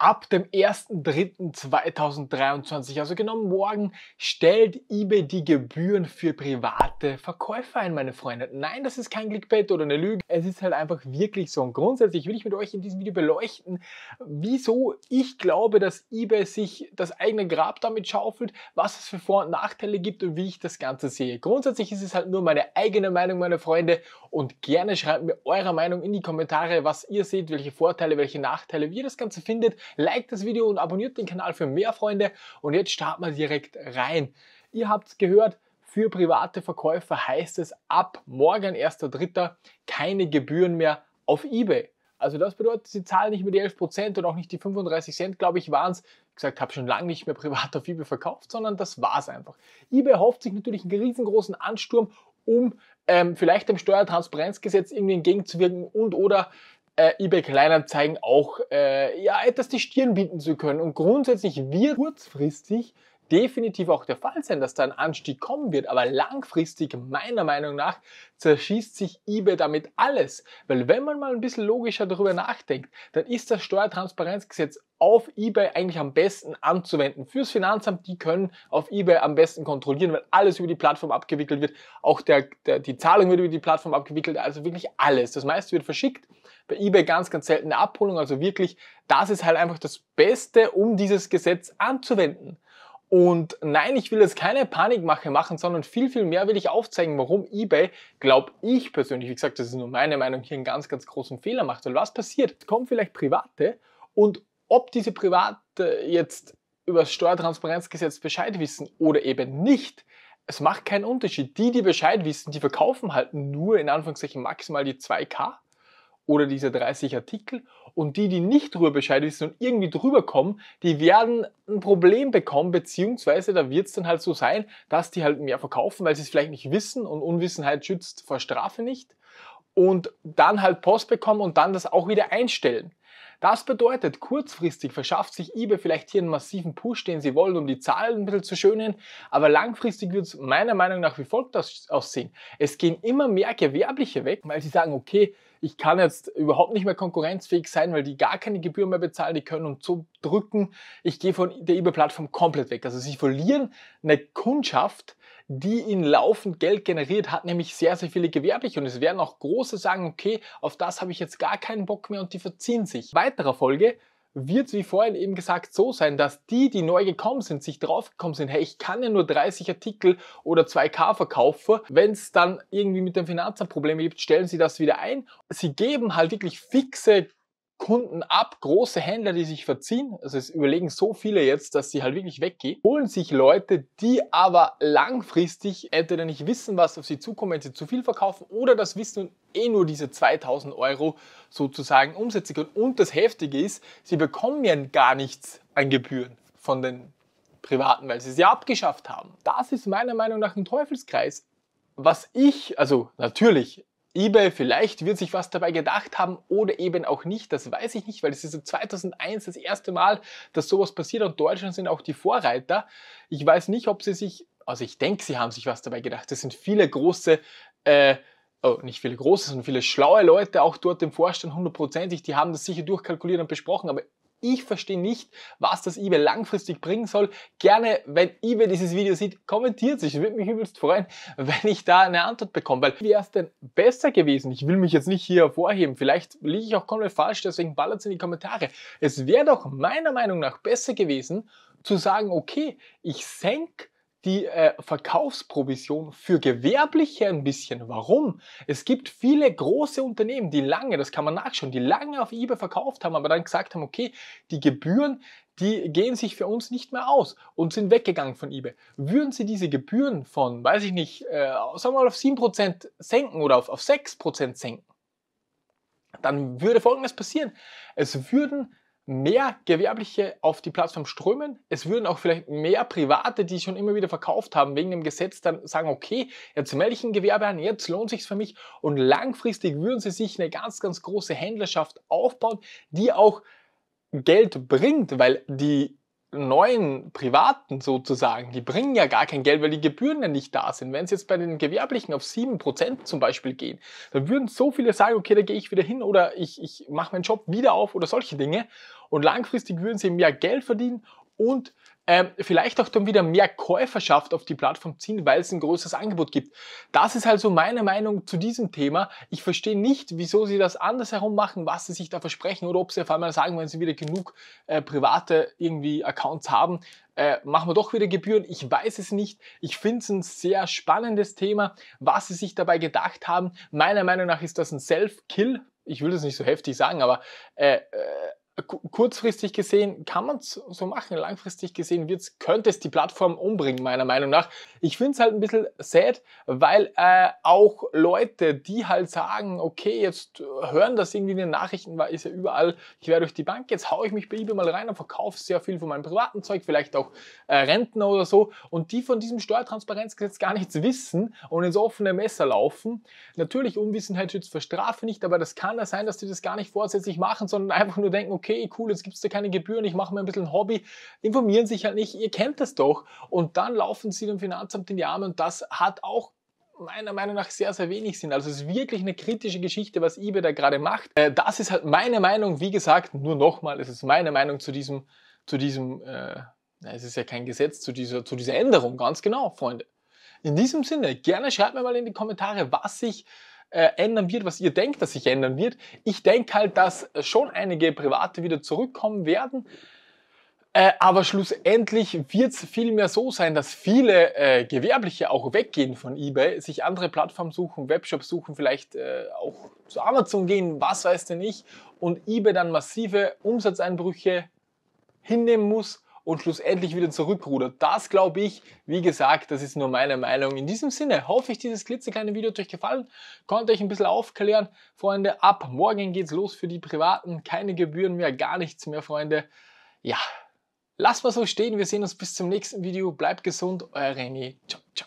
Ab dem 1.3.2023, also genau morgen, stellt eBay die Gebühren für private Verkäufer ein, meine Freunde. Nein, das ist kein Clickbait oder eine Lüge. Es ist halt einfach wirklich so. Und grundsätzlich will ich mit euch in diesem Video beleuchten, wieso ich glaube, dass eBay sich das eigene Grab damit schaufelt, was es für Vor- und Nachteile gibt und wie ich das Ganze sehe. Grundsätzlich ist es halt nur meine eigene Meinung, meine Freunde. Und gerne schreibt mir eure Meinung in die Kommentare, was ihr seht, welche Vorteile, welche Nachteile, wie ihr das Ganze findet liked das Video und abonniert den Kanal für mehr Freunde. Und jetzt starten wir direkt rein. Ihr habt es gehört, für private Verkäufer heißt es ab morgen, 1.3., keine Gebühren mehr auf eBay. Also das bedeutet, sie zahlen nicht mehr die 11% und auch nicht die 35 Cent, glaube ich, waren es. Ich gesagt, habe schon lange nicht mehr privat auf eBay verkauft, sondern das war es einfach. eBay hofft sich natürlich einen riesengroßen Ansturm, um ähm, vielleicht dem Steuertransparenzgesetz irgendwie entgegenzuwirken und oder äh, eBay Kleinanzeigen auch äh, ja, etwas die Stirn bieten zu können. Und grundsätzlich wird kurzfristig definitiv auch der Fall sein, dass da ein Anstieg kommen wird. Aber langfristig, meiner Meinung nach, zerschießt sich eBay damit alles. Weil wenn man mal ein bisschen logischer darüber nachdenkt, dann ist das Steuertransparenzgesetz auf eBay eigentlich am besten anzuwenden. Fürs Finanzamt, die können auf eBay am besten kontrollieren, weil alles über die Plattform abgewickelt wird. Auch der, der, die Zahlung wird über die Plattform abgewickelt, also wirklich alles. Das meiste wird verschickt. Bei eBay ganz, ganz selten eine Abholung. Also wirklich, das ist halt einfach das Beste, um dieses Gesetz anzuwenden. Und nein, ich will jetzt keine Panikmache machen, sondern viel, viel mehr will ich aufzeigen, warum eBay, glaube ich persönlich, wie gesagt, das ist nur meine Meinung, hier einen ganz, ganz großen Fehler macht. Weil was passiert? Kommen vielleicht Private und ob diese Private jetzt über das Steuertransparenzgesetz Bescheid wissen oder eben nicht, es macht keinen Unterschied. Die, die Bescheid wissen, die verkaufen halt nur in Anführungszeichen maximal die 2K oder diese 30 Artikel. Und die, die nicht darüber Bescheid wissen und irgendwie drüber kommen, die werden ein Problem bekommen, beziehungsweise da wird es dann halt so sein, dass die halt mehr verkaufen, weil sie es vielleicht nicht wissen und Unwissenheit schützt vor Strafe nicht. Und dann halt Post bekommen und dann das auch wieder einstellen. Das bedeutet, kurzfristig verschafft sich eBay vielleicht hier einen massiven Push, den sie wollen, um die Zahlen ein bisschen zu schönen, aber langfristig wird es meiner Meinung nach wie folgt aussehen. Es gehen immer mehr Gewerbliche weg, weil sie sagen, okay, ich kann jetzt überhaupt nicht mehr konkurrenzfähig sein, weil die gar keine Gebühren mehr bezahlen, die können uns so drücken, ich gehe von der eBay-Plattform komplett weg. Also sie verlieren eine Kundschaft, die ihnen laufend Geld generiert, hat nämlich sehr, sehr viele Gewerbliche und es werden auch große sagen, okay, auf das habe ich jetzt gar keinen Bock mehr und die verziehen sich. Weiterer Folge, wird es wie vorhin eben gesagt so sein, dass die, die neu gekommen sind, sich draufgekommen sind, hey, ich kann ja nur 30 Artikel oder 2K verkaufen. Wenn es dann irgendwie mit dem Finanzamt Probleme gibt, stellen sie das wieder ein. Sie geben halt wirklich fixe Kunden ab, große Händler, die sich verziehen. Also es überlegen so viele jetzt, dass sie halt wirklich weggehen, holen sich Leute, die aber langfristig entweder nicht wissen, was auf sie zukommt, wenn sie zu viel verkaufen oder das wissen eh nur diese 2000 Euro sozusagen Umsätze können. Und das Heftige ist, sie bekommen ja gar nichts an Gebühren von den Privaten, weil sie sie abgeschafft haben. Das ist meiner Meinung nach ein Teufelskreis. Was ich, also natürlich, eBay vielleicht wird sich was dabei gedacht haben oder eben auch nicht, das weiß ich nicht, weil es ist 2001 das erste Mal, dass sowas passiert und Deutschland sind auch die Vorreiter. Ich weiß nicht, ob sie sich, also ich denke, sie haben sich was dabei gedacht. Es sind viele große, äh, oh, nicht viele große, sondern viele schlaue Leute auch dort im Vorstand hundertprozentig, die haben das sicher durchkalkuliert und besprochen, aber ich verstehe nicht, was das eBay langfristig bringen soll. Gerne, wenn eBay dieses Video sieht, kommentiert sich. Ich würde mich übelst freuen, wenn ich da eine Antwort bekomme. Weil wie wäre es denn besser gewesen? Ich will mich jetzt nicht hier hervorheben. Vielleicht liege ich auch komplett falsch, deswegen ballert es in die Kommentare. Es wäre doch meiner Meinung nach besser gewesen, zu sagen, okay, ich senke die äh, Verkaufsprovision für Gewerbliche ein bisschen. Warum? Es gibt viele große Unternehmen, die lange, das kann man nachschauen, die lange auf eBay verkauft haben, aber dann gesagt haben, okay, die Gebühren, die gehen sich für uns nicht mehr aus und sind weggegangen von eBay. Würden sie diese Gebühren von, weiß ich nicht, äh, sagen wir mal auf 7% senken oder auf, auf 6% senken, dann würde Folgendes passieren. Es würden mehr Gewerbliche auf die Plattform strömen. Es würden auch vielleicht mehr Private, die schon immer wieder verkauft haben, wegen dem Gesetz dann sagen, okay, jetzt melde ich ein Gewerbe an, jetzt lohnt sich für mich. Und langfristig würden sie sich eine ganz, ganz große Händlerschaft aufbauen, die auch Geld bringt, weil die neuen Privaten sozusagen, die bringen ja gar kein Geld, weil die Gebühren ja nicht da sind. Wenn es jetzt bei den Gewerblichen auf 7% zum Beispiel gehen, dann würden so viele sagen, okay, da gehe ich wieder hin oder ich, ich mache meinen Job wieder auf oder solche Dinge. Und langfristig würden sie mehr Geld verdienen und ähm, vielleicht auch dann wieder mehr Käuferschaft auf die Plattform ziehen, weil es ein größeres Angebot gibt. Das ist also meine Meinung zu diesem Thema. Ich verstehe nicht, wieso sie das andersherum machen, was sie sich da versprechen oder ob sie auf einmal sagen, wenn sie wieder genug äh, private irgendwie Accounts haben, äh, machen wir doch wieder Gebühren. Ich weiß es nicht. Ich finde es ein sehr spannendes Thema, was sie sich dabei gedacht haben. Meiner Meinung nach ist das ein Self-Kill. Ich will das nicht so heftig sagen, aber äh, äh kurzfristig gesehen kann man es so machen, langfristig gesehen wird's, könnte es die Plattform umbringen, meiner Meinung nach. Ich finde es halt ein bisschen sad, weil äh, auch Leute, die halt sagen, okay, jetzt hören das irgendwie in den Nachrichten, weil ist ja überall, ich werde durch die Bank, jetzt haue ich mich bei eBay mal rein und verkaufe sehr viel von meinem privaten Zeug, vielleicht auch äh, Rentner oder so, und die von diesem Steuertransparenzgesetz gar nichts wissen und ins offene Messer laufen. Natürlich, Unwissenheit schützt für Strafe nicht, aber das kann ja sein, dass die das gar nicht vorsätzlich machen, sondern einfach nur denken, okay, okay, cool, jetzt gibt es da keine Gebühren, ich mache mir ein bisschen Hobby, informieren sich halt nicht, ihr kennt das doch. Und dann laufen sie dem Finanzamt in die Arme und das hat auch meiner Meinung nach sehr, sehr wenig Sinn. Also es ist wirklich eine kritische Geschichte, was eBay da gerade macht. Äh, das ist halt meine Meinung, wie gesagt, nur nochmal, es ist meine Meinung zu diesem, zu diesem, äh, es ist ja kein Gesetz, zu dieser, zu dieser Änderung, ganz genau, Freunde. In diesem Sinne, gerne schreibt mir mal in die Kommentare, was sich äh, ändern wird, was ihr denkt, dass sich ändern wird. Ich denke halt, dass schon einige Private wieder zurückkommen werden. Äh, aber schlussendlich wird es vielmehr so sein, dass viele äh, Gewerbliche auch weggehen von eBay, sich andere Plattformen suchen, Webshops suchen, vielleicht äh, auch zu Amazon gehen, was weiß denn ich, und eBay dann massive Umsatzeinbrüche hinnehmen muss und schlussendlich wieder zurückrudert. Das glaube ich, wie gesagt, das ist nur meine Meinung. In diesem Sinne hoffe ich, dieses klitzekleine Video hat euch gefallen, konnte euch ein bisschen aufklären. Freunde, ab morgen geht's los für die Privaten. Keine Gebühren mehr, gar nichts mehr, Freunde. Ja, lasst mal so stehen. Wir sehen uns bis zum nächsten Video. Bleibt gesund, euer René. Ciao, ciao.